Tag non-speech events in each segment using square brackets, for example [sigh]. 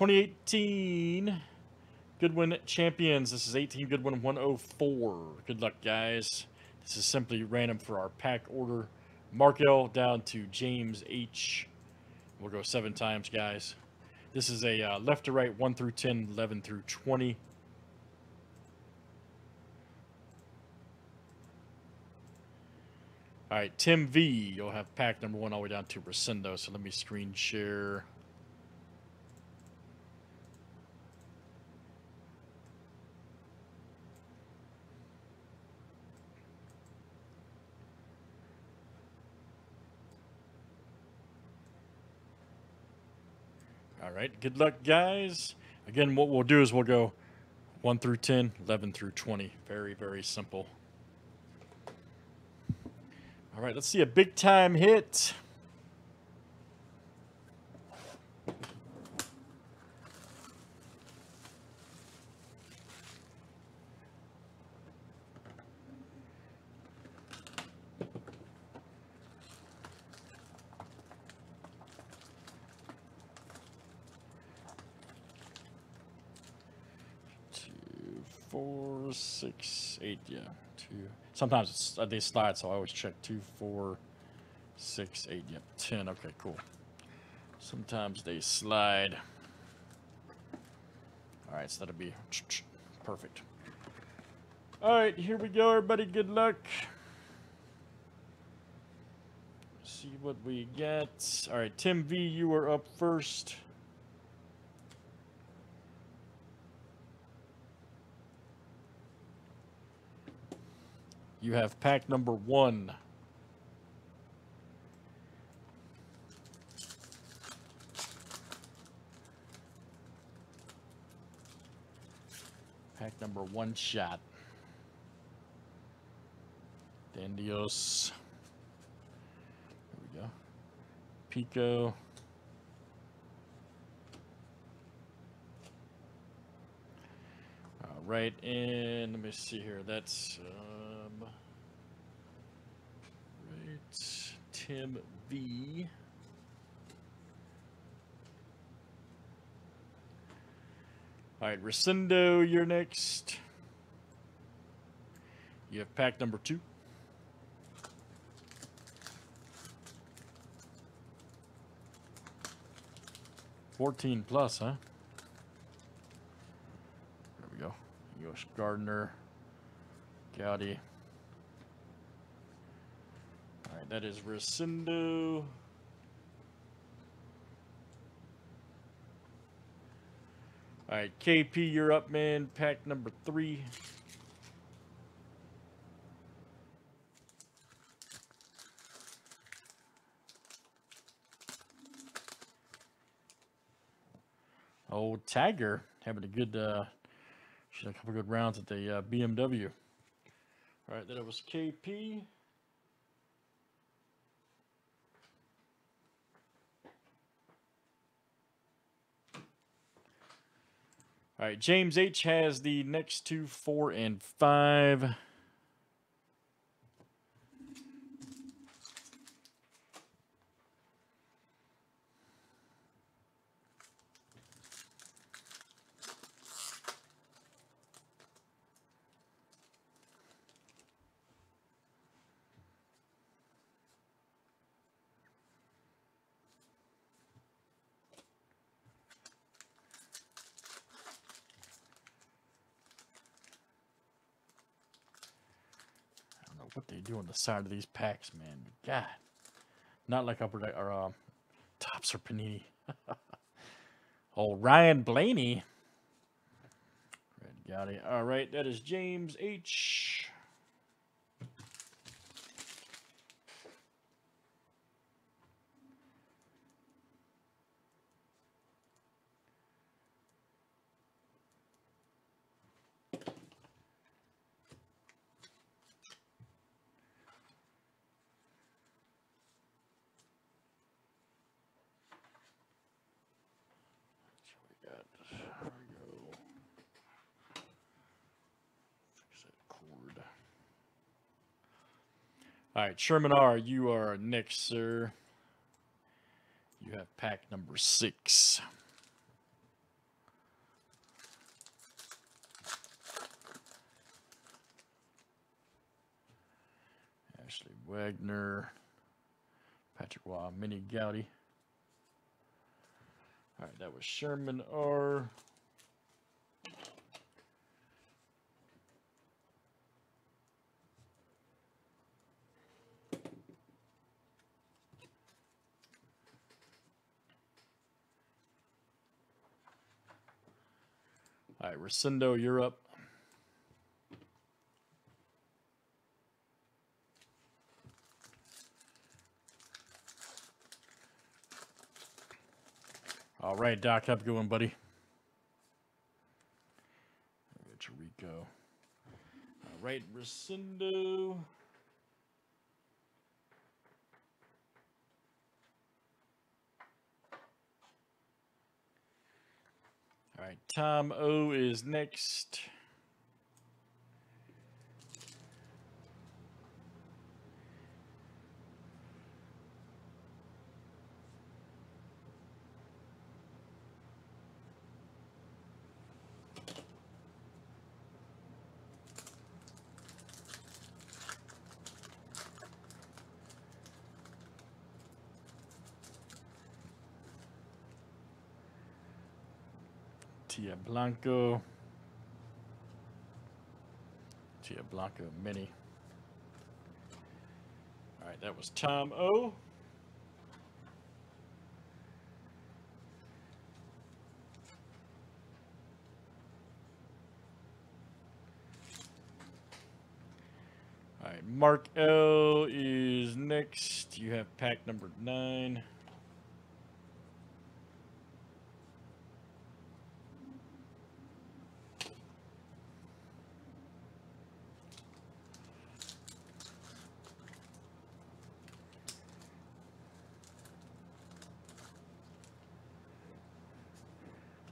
2018 Goodwin Champions. This is 18 Goodwin 104. Good luck, guys. This is simply random for our pack order. Mark L down to James H. We'll go seven times, guys. This is a uh, left to right, 1 through 10, 11 through 20. All right, Tim V, you'll have pack number one all the way down to Rosendo. So let me screen share. Right, good luck, guys. Again, what we'll do is we'll go 1 through 10, 11 through 20. Very, very simple. All right, let's see a big time hit. Two, four, six, eight. Yeah, two. Sometimes it's, uh, they slide, so I always check two, four, six, eight. Yep, ten. Okay, cool. Sometimes they slide. All right, so that'll be [tsk] perfect. All right, here we go, everybody. Good luck. See what we get. All right, Tim V, you are up first. You have pack number one. Pack number one shot. Dandios. There we go. Pico. All right, and let me see here. That's um, Tim V. All right, Rosendo, you're next. You have pack number two. Fourteen plus, huh? There we go. Yosh Gardner, Goudey. All right, that is Rosendo. All right, KP, you're up, man. Pack number three. Old Tiger having a good, uh, she had a couple good rounds at the uh, BMW. All right, then it was KP. All right, James H has the next two, four, and five. What they do on the side of these packs, man. God, not like upper deck or uh, Topps or panini. [laughs] oh, Ryan Blaney. Red Goudey. All right, that is James H. that. There we go. Fix that cord. All right, Sherman R., you are next, sir. You have pack number six. Ashley Wagner, Patrick Waugh, Minnie Goudey. All right, that was Sherman R. All right, Rosendo, you're up. All right, Doc, have a good one, buddy. Rico. All right, Rosendo. All right, Tom O is next. Tia Blanco. Tia Blanco Mini. All right, that was Tom O. All right, Mark L is next. You have pack number nine.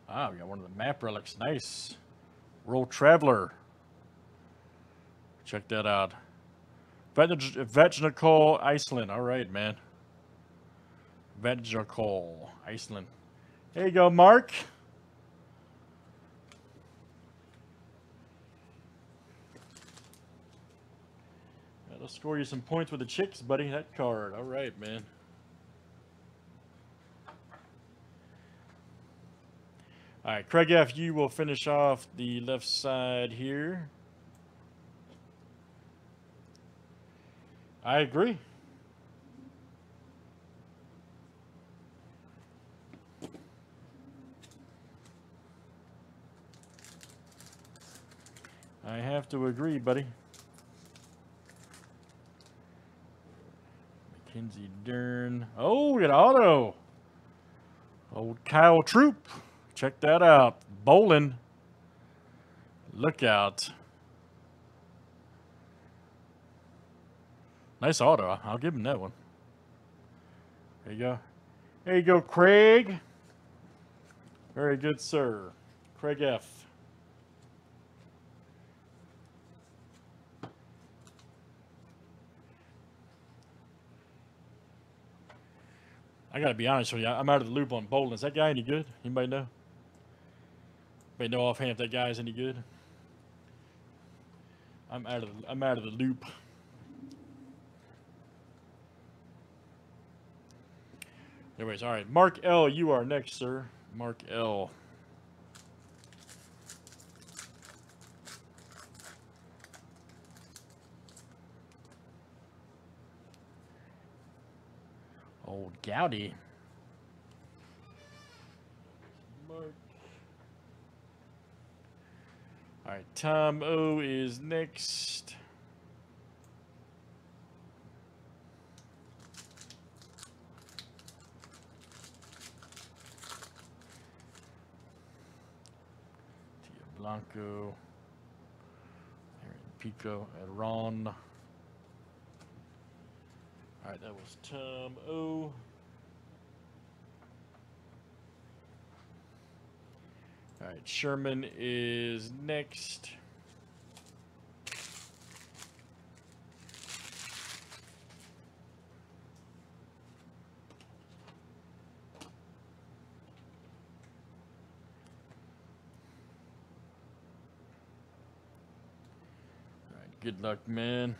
Ah, we got one of the map relics. Nice. World Traveler. Check that out. Vatnajökull Iceland. All right, man. Vatnajökull Iceland. There you go, Mark. That'll score you some points with the chicks, buddy. That card. All right, man. All right, Craig F., you will finish off the left side here. I agree. I have to agree, buddy. Mackenzie Dern. Oh, we got auto. Old Kyle Troup. Check that out. Bowling. Look out. Nice auto. I'll give him that one. There you go. There you go, Craig. Very good, sir. Craig F. I gotta be honest with you. I'm out of the loop on bowling. Is that guy any good? Anybody know? Anybody know offhand if that guy's any good? I'm out of the, I'm out of the loop. Anyways, all right. Mark L, you are next, sir. Mark L. Old Goudey. Mark. All right, Tom O is next. Tia Blanco. Pico and Ron. All right, that was Tom O. All right, Sherman is next. All right, good luck, man.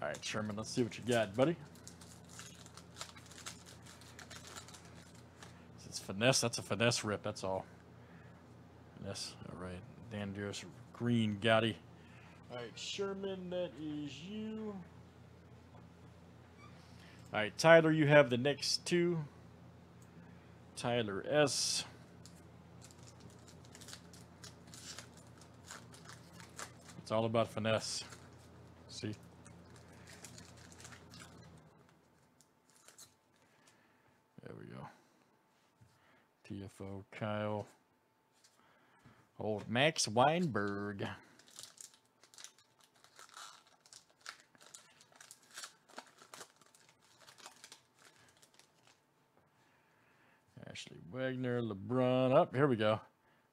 All right, Sherman, let's see what you got, buddy. It's finesse. That's a finesse rip. That's all. Finesse. All right. Dandios Green Gotti. All right, Sherman, that is you. All right, Tyler, you have the next two. Tyler S. It's all about finesse. See? There we go. TFO Kyle. Old Max Weinberg. Ashley Wagner, LeBron. Up oh, here we go.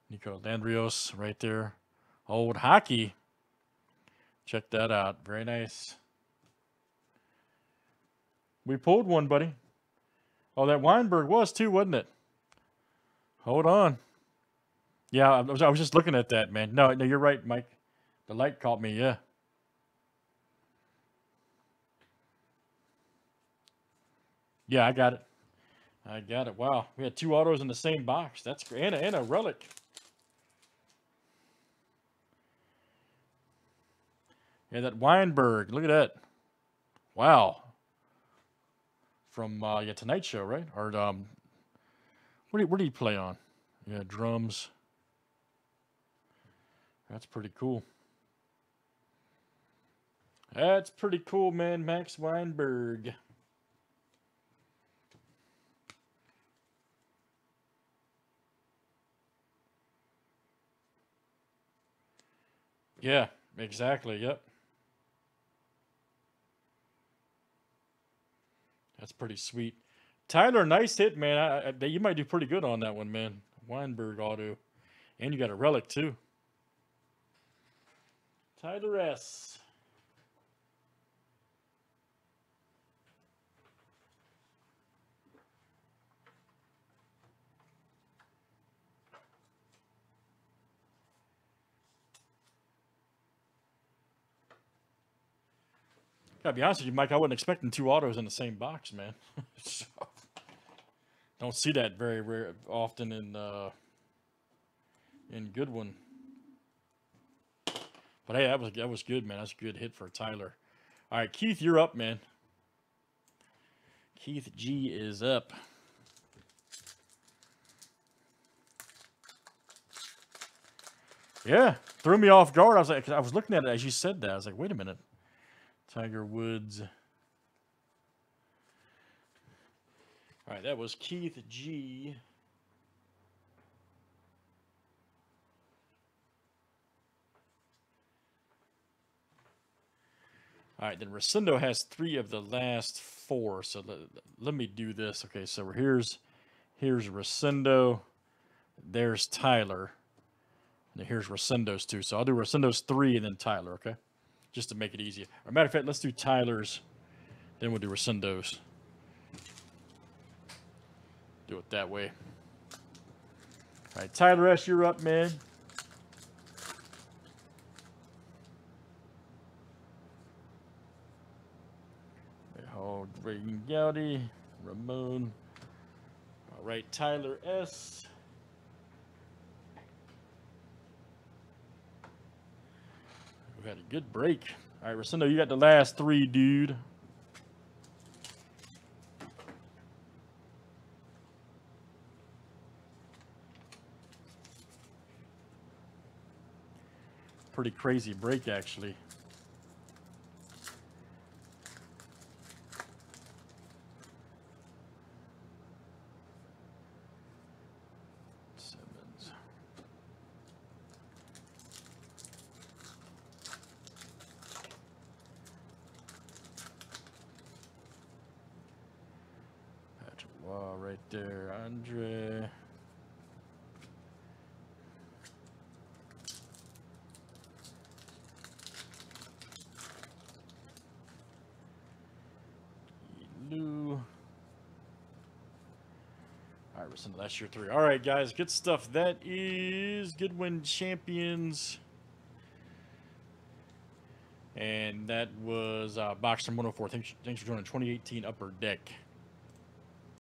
Nico Landrios right there. Old hockey. Check that out. Very nice. We pulled one, buddy. Oh, that Weinberg was too, wasn't it? Hold on. Yeah, I was, I was just looking at that, man. No, no, you're right, Mike. The light caught me, yeah. Yeah, I got it. I got it. Wow. We had two autos in the same box. That's great. And a, and a relic. Yeah, that Weinberg. Look at that. Wow. From uh, yeah, Tonight Show, right? Or um, what do you, what do you play on? Yeah, drums. That's pretty cool. That's pretty cool, man. Max Weinberg. Yeah, exactly. Yep. That's pretty sweet. Tyler, nice hit, man. I, I, you might do pretty good on that one, man. Weinberg auto. And you got a relic, too. Tyler S. Gotta be honest with you, Mike. I wasn't expecting two autos in the same box, man. [laughs] so, don't see that very rare often in uh, in Goodwin. But hey, that was that was good, man. That's a good hit for Tyler. All right, Keith, you're up, man. Keith G is up. Yeah, threw me off guard. I was like, I was looking at it as you said that. I was like, wait a minute. Tiger Woods. All right, that was Keith G. All right, then Rosendo has three of the last four. So let, let me do this. Okay, so here's here's Rosendo. There's Tyler. And here's Rosendo's two. So I'll do Rosendo's three and then Tyler, okay? just to make it easier. Or matter of fact, let's do Tyler's, then we'll do Rosendo's. Do it that way. All right, Tyler S., you're up, man. Oh, Reagan Goudey, Ramon. All right, Tyler S. We had a good break. All right, Rosendo, you got the last three, dude. Pretty crazy break, actually. right there, Andre. Lou. Listen, that's your three. All right, guys, good stuff. That is Goodwin Champions And that was uh, Boxer 104. Thanks, thanks for joining 2018 Upper Deck.